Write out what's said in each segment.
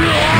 Yeah!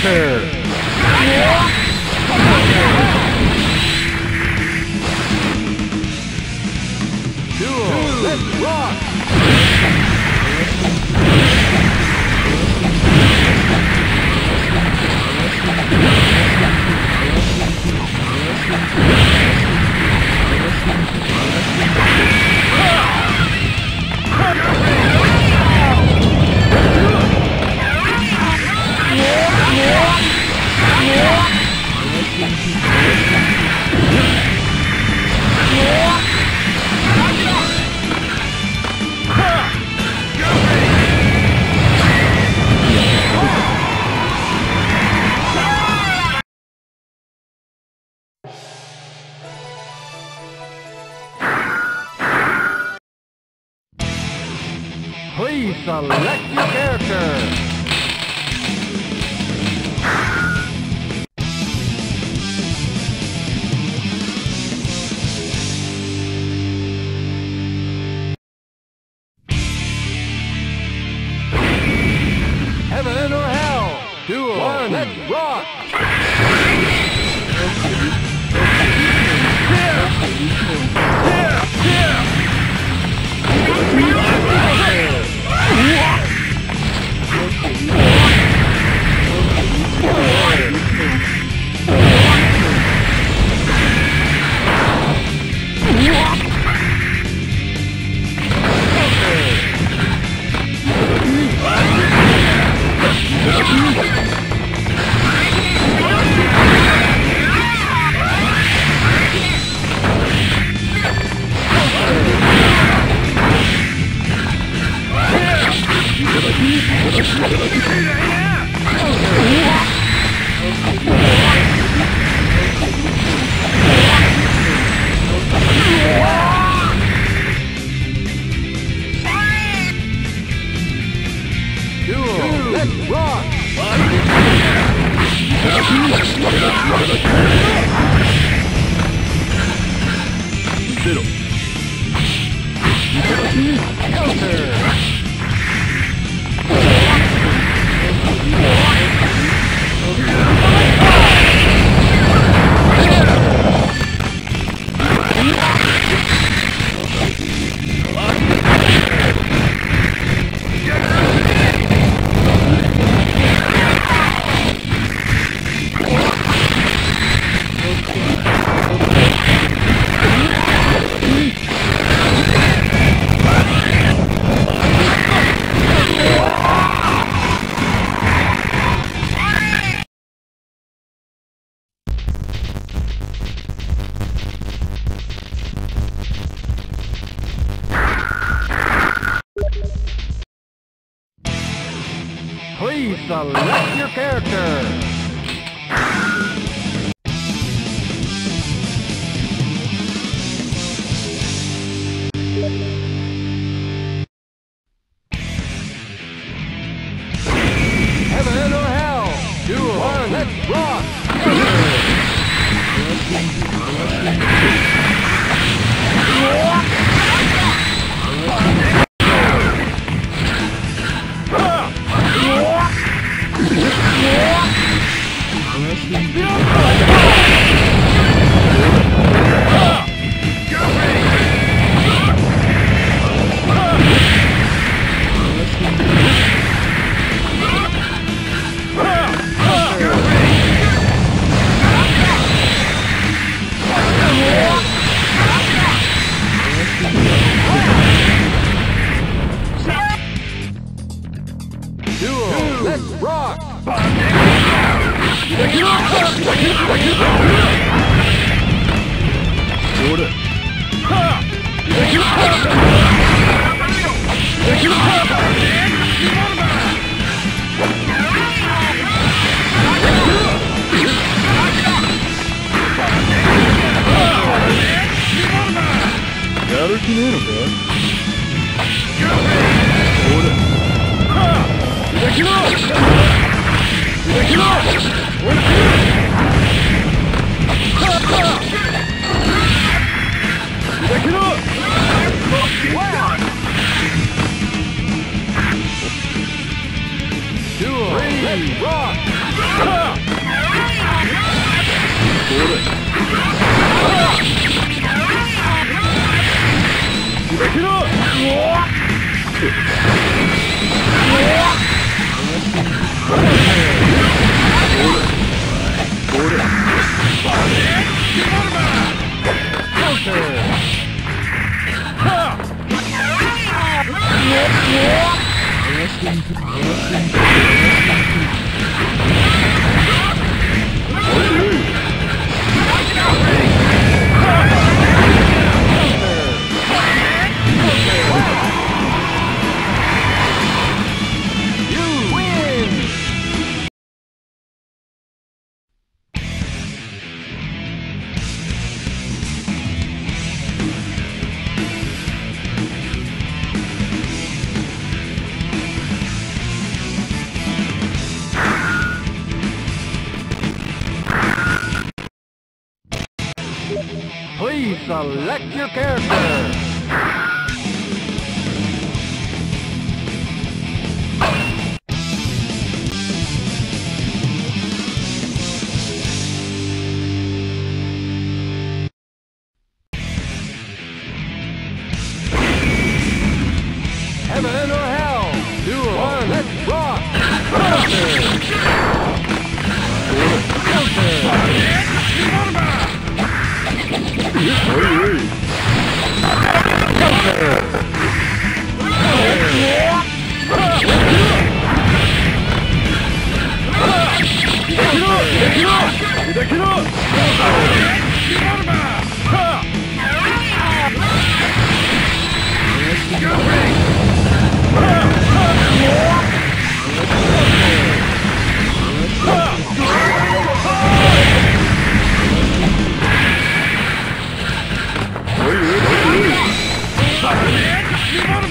Counter! Duel! Let's rock! Yeah.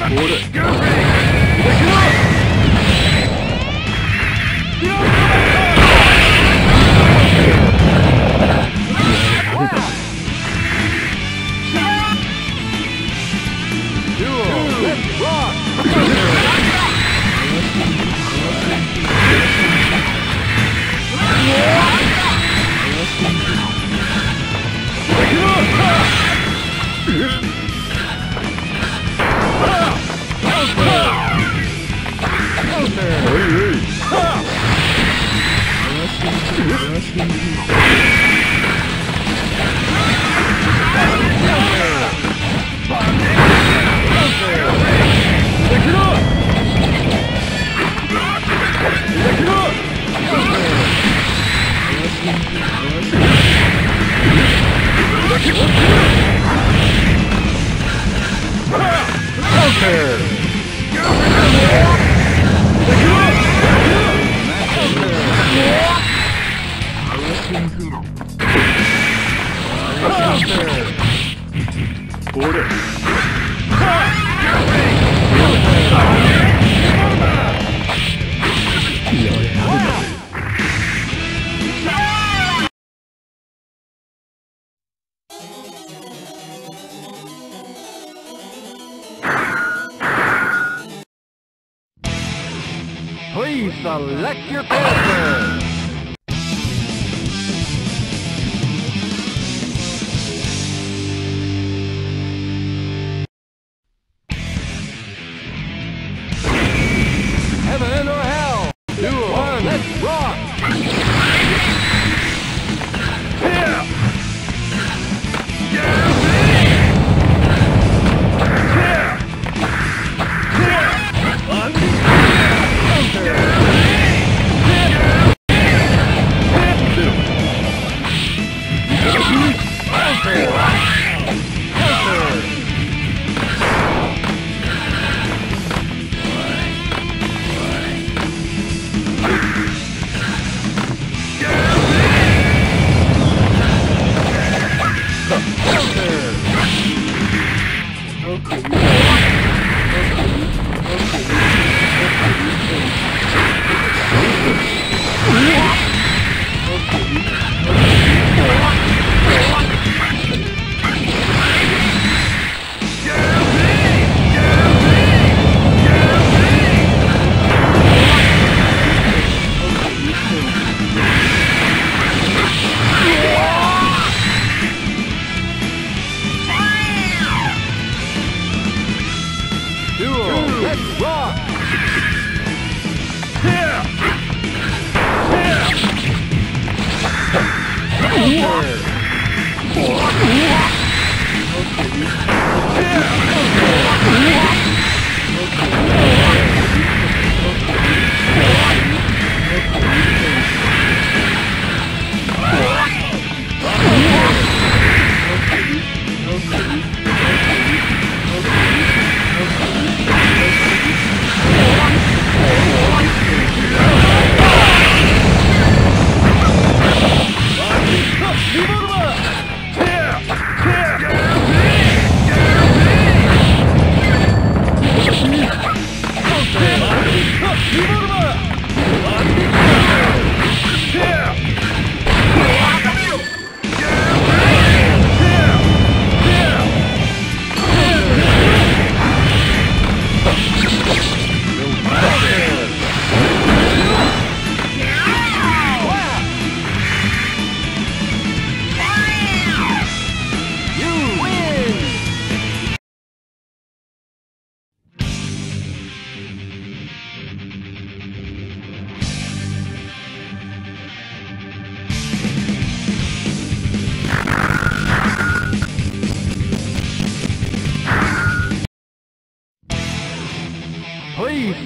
Order. Go, Ray! Counter! Order. Duo.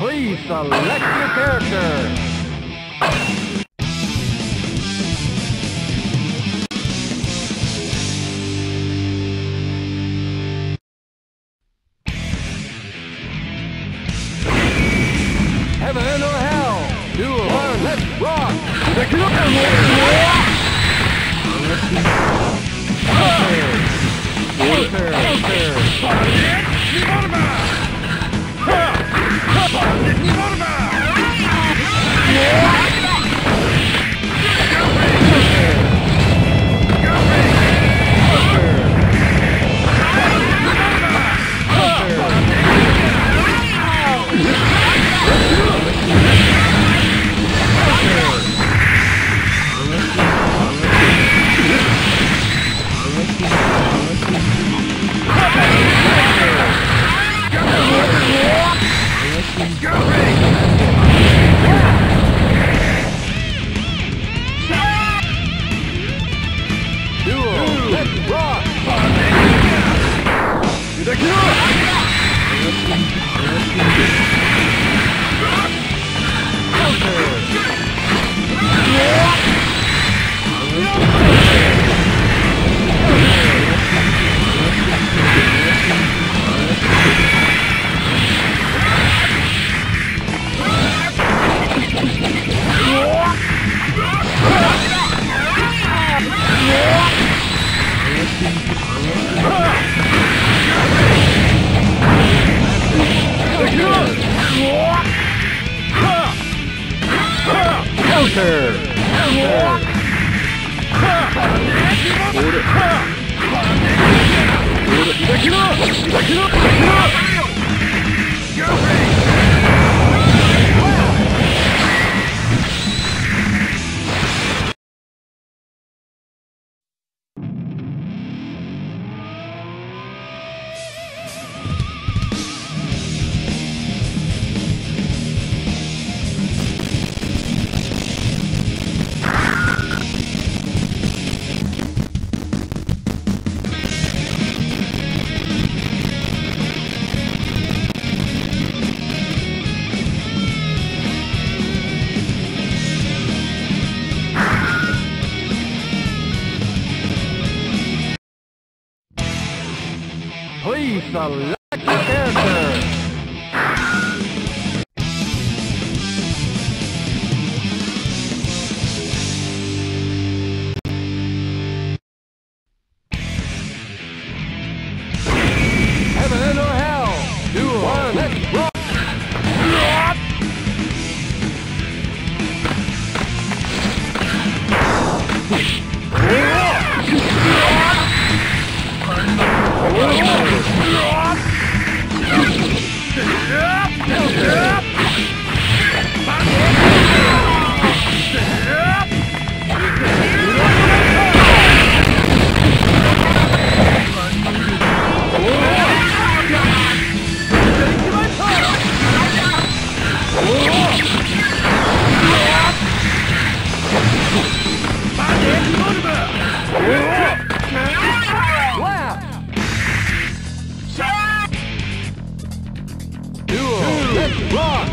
Please select Duel, let's rock! Counter! Até rock!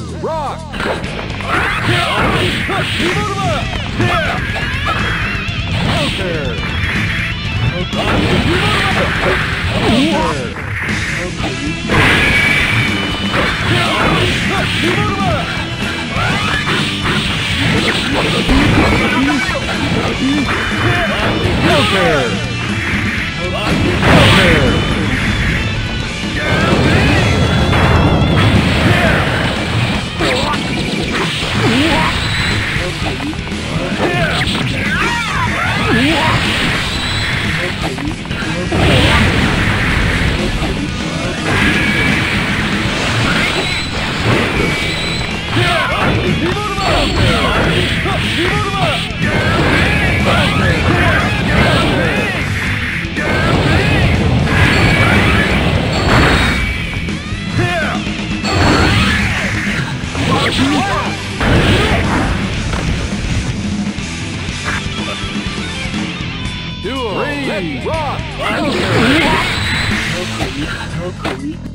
Let's rock! Counter. Counter. Counter. Whoa! Duel. Let's rock.